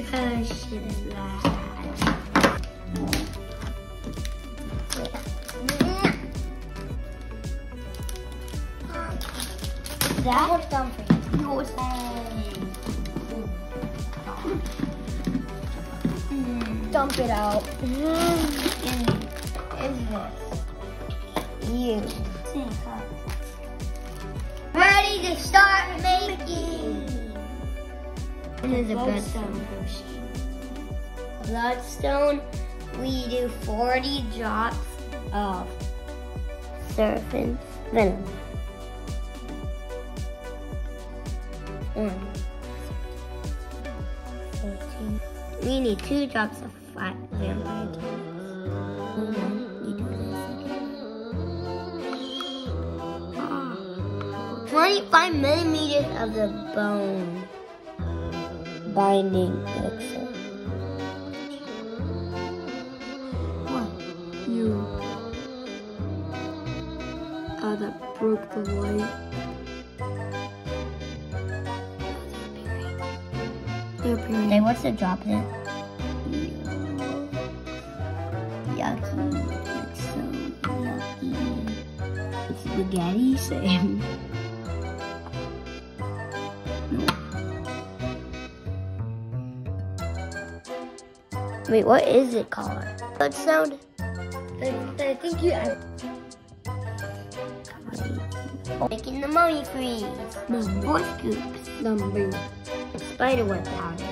Potions That. Dump it out. Mm. Is this? You. Ready to start making. Is a bloodstone potion. Bloodstone, we do 40 drops of serpent venom. One. 14. We need two drops of fat vampire Hold on, you do this again. Ah. 25 millimeters of the bone binding elixir. What? You. Uh, that broke the light. They're appearing. Hey, what's the drop in? Yucky. It's so yucky. It's spaghetti, same. Wait, what is it called? What sound? I, think you. I, Making the mummy freeze. Four scoops. Number. Spiderweb powder.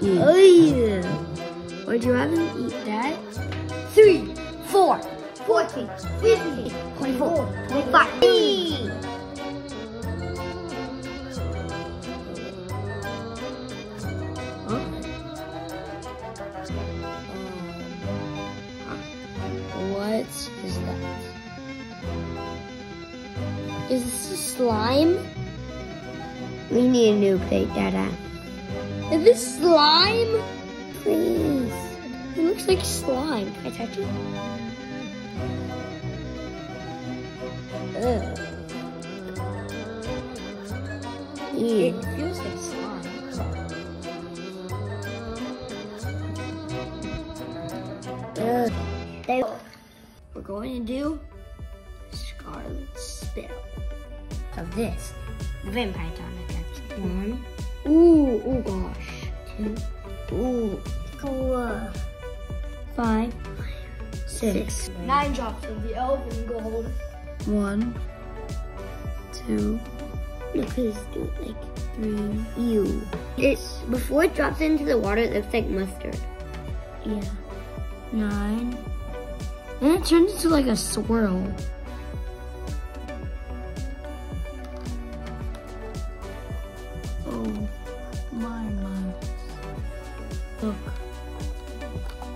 Oh yeah. Would you rather eat that? Three, four, 14, 15, 24, 25. Eee! What is that? Is this a slime? We need a new plate, Dada. Is this slime? Please. It looks like slime. Can I touch it? Ugh. It feels like slime. Ugh. They We're going to do Scarlet Spell. of this. The vampire tonic. actually. One, Ooh, six. Nine drops of the elven gold. one, two, Look, let's do it like three, you. It before it drops into the water, it looks like mustard. yeah, nine. And it turns into like a swirl. Oh my my. Look.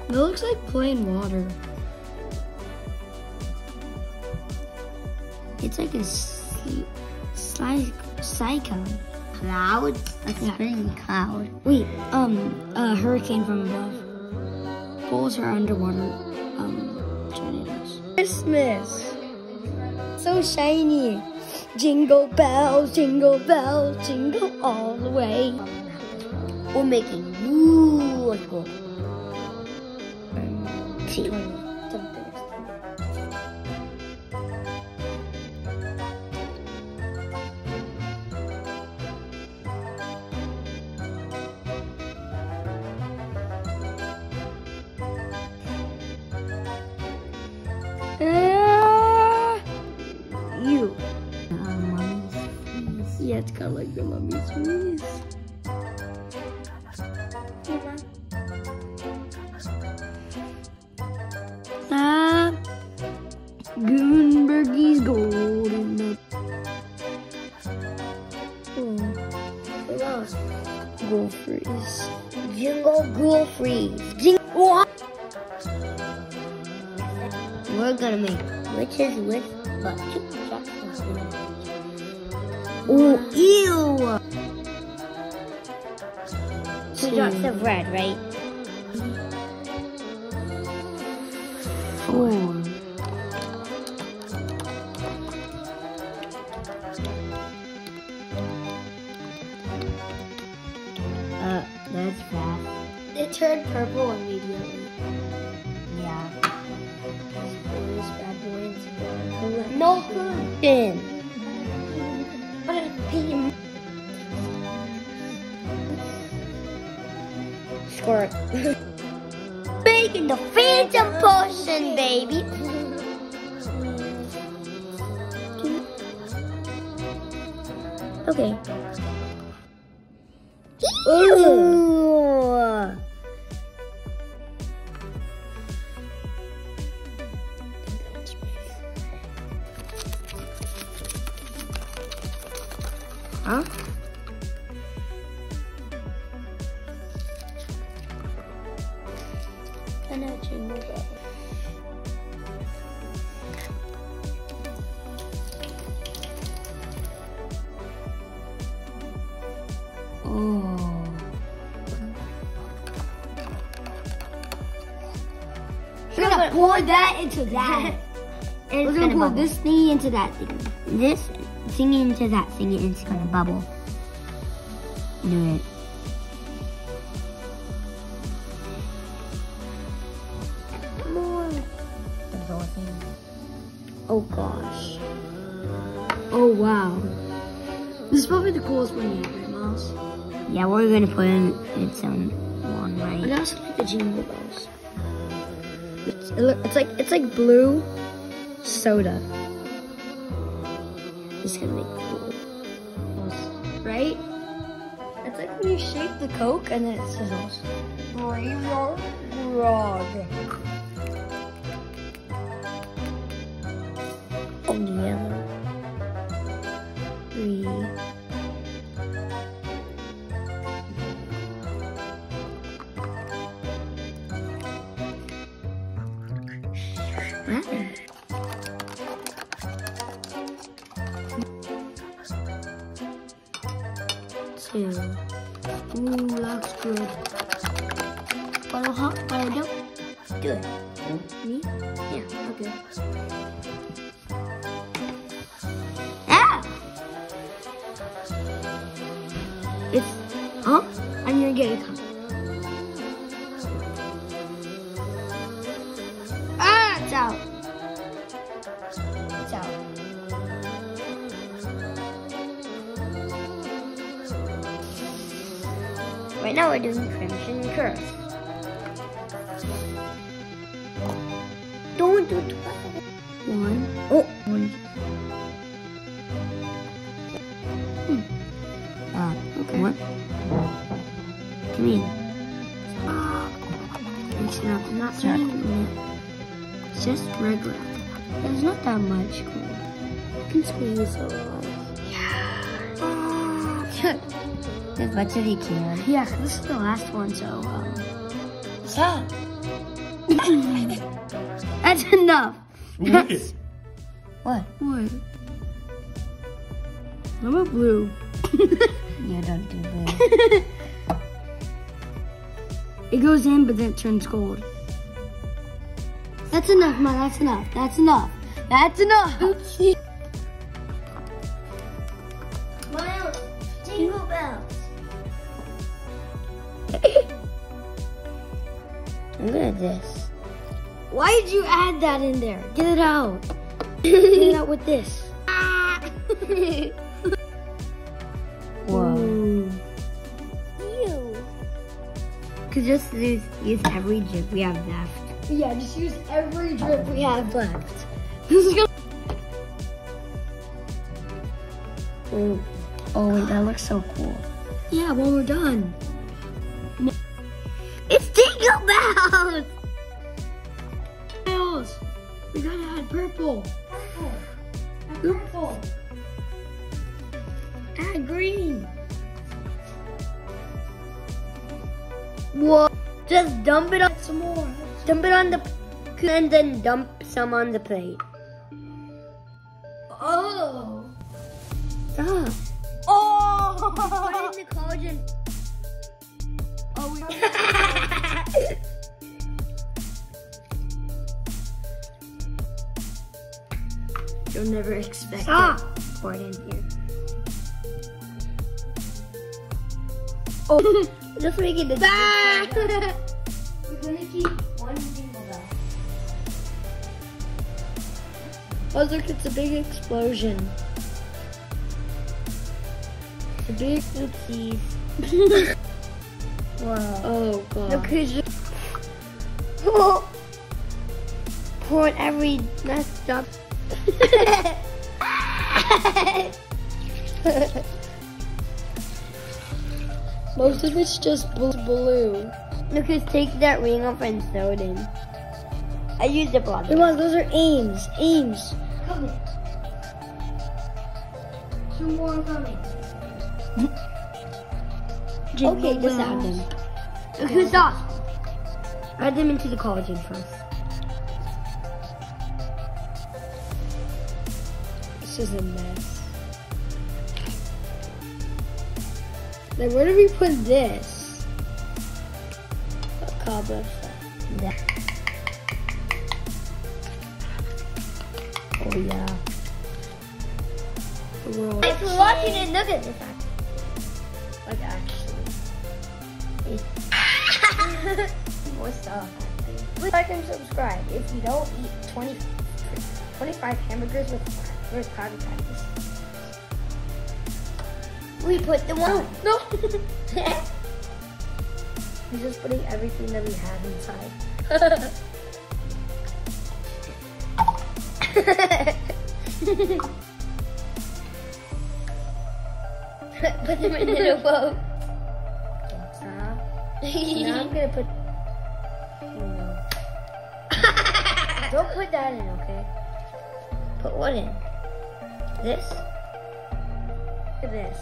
It looks like plain water. It's like a cyclone. Cloud, a Yeah. spinning cloud. Wait, um, a hurricane from above. Poles are underwater, um, tornadoes. Christmas! So shiny. Jingle bells, jingle bells, jingle all the way. We're making ooh, let's go. Two. You. Uh, face. Yeah, it's kind of like the mummy's face. Ah, Goonbergie's golden. Oh, Who else? go freeze. Jingle Freeze. Jingle. Witches with but Ooh, ew! two drops of red, right? Four. Uh, that's fast. It turned purple immediately. No cushion. Squirt. Making the phantom potion, baby. Okay. Ooh. Huh? And a jingle bell. Oh. We're gonna pour that into that. And We're gonna gonna bubble. this thingy into that thingy. This thingy into that thingy, and it's gonna bubble. Do it. More. Oh gosh. Oh wow. This is probably the coolest one yet, right, Miles? Yeah, we're gonna put in its own one, I right? also like the jingle bells. It's, it look, it's like it's like blue soda. It's gonna be cool, right? It's like when you shake the Coke and then it sizzles. Graveyard Two. Ooh, looks good. But I hot, but I don't do it. Me? Yeah, okay. Ah! It's, huh? I'm gonna get a cup. Right now we're doing Crimson Curse. Don't do twelve. One. Oh, one. Ah, Okay. what? Come. It's not, not It's. It's just regular. There's not that much cool. You can squeeze a lot. Yeah. As much as you can. yeah, this is the last one, so, um. Stop. That's enough. That's, What? what? I'm a blue. You don't do blue. It goes in, but then it turns gold. That's enough, man. That's enough. That's enough. That's enough. Miles, did that in there? Get it out. Get it out with this. Whoa. Ew. Could just use, use every drip we have left. Yeah, just use every drip we have left. This is gonna. Ooh. Oh wait, that looks so cool. Yeah, when we're done. It's Jingle Bells! Miles, we gotta add purple. Purple. Add purple. Add green. What? Just dump it on, Some more. dump it on the, and then dump some on the plate. Oh. Stop. Oh. Put in the cauldron. You'll never expect Stop. it. Pour it in here. Oh, Just make it a You're gonna keep one jingle bell. oh look, it's a big explosion. It's a big Oopsies. Whoa. Oh god. Look who's pouring every last drop. Most of it's just bl- blue. Look who's taking that ring off and sew it in. I used a block. Come on, those are aims. Aims. Coming. Two more coming. Okay, just add them. Look who's off. Add them into the collagen first. Is a mess. Then where do we put this? A stuff. Yeah. Oh yeah. The world. Thanks for watching and look at this. Like actually. More stuff. Please like and subscribe if you don't eat 20, 25 hamburgers with, with Krabby Patties. We put the one. No. We're just putting everything that we have inside. put them in a boat. Stop. now I'm gonna put. No. Don't put that in, okay? Put what in? This? Look at this.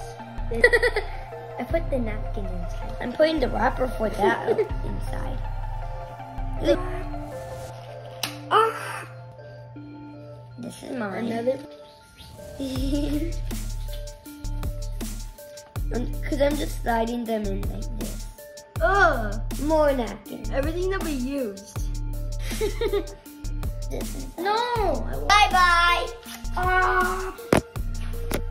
This. I put the napkin inside. I'm putting the wrapper for that inside. Look. Ah. This is mine. Another. Because I'm just sliding them in like this. Ugh. More napkins. Everything that we used. This is No! Bye bye. Ah.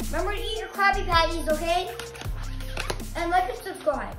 Remember to eat your Krabby Patties, okay? And like and subscribe.